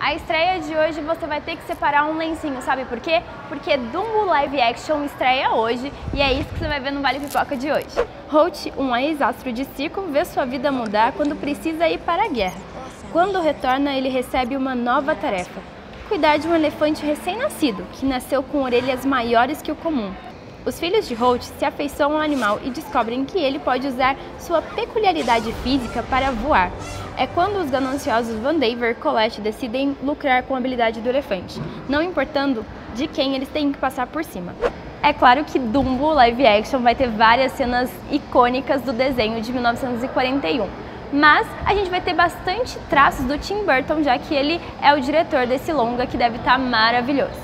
A estreia de hoje você vai ter que separar um lencinho, sabe por quê? Porque Dumbo Live Action estreia hoje e é isso que você vai ver no Vale Pipoca de hoje. Holt, um ex-astro de circo, vê sua vida mudar quando precisa ir para a guerra. Quando retorna, ele recebe uma nova tarefa: cuidar de um elefante recém-nascido, que nasceu com orelhas maiores que o comum. Os filhos de Holt se afeiçoam ao animal e descobrem que ele pode usar sua peculiaridade física para voar. É quando os gananciosos Vandever e Colette decidem lucrar com a habilidade do elefante, não importando de quem eles têm que passar por cima. É claro que Dumbo live action vai ter várias cenas icônicas do desenho de 1941, mas a gente vai ter bastante traços do Tim Burton, já que ele é o diretor desse longa que deve estar maravilhoso.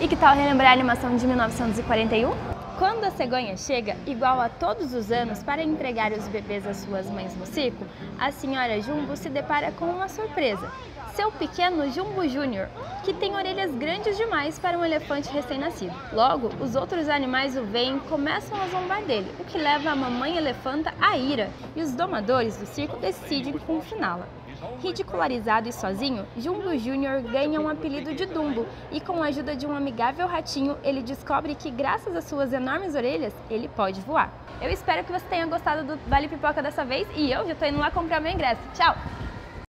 E que tal relembrar a animação de 1941? Quando a cegonha chega, igual a todos os anos, para entregar os bebês às suas mães no circo, a senhora Jumbo se depara com uma surpresa. Seu pequeno Jumbo Júnior, que tem orelhas grandes demais para um elefante recém-nascido. Logo, os outros animais o veem e começam a zombar dele, o que leva a mamãe elefanta à ira, e os domadores do circo decidem confiná-la. Ridicularizado e sozinho, Jumbo Júnior ganha um apelido de Dumbo e com a ajuda de um amigável ratinho, ele descobre que graças às suas enormes orelhas, ele pode voar. Eu espero que você tenha gostado do Vale Pipoca dessa vez e eu já tô indo lá comprar meu ingresso. Tchau!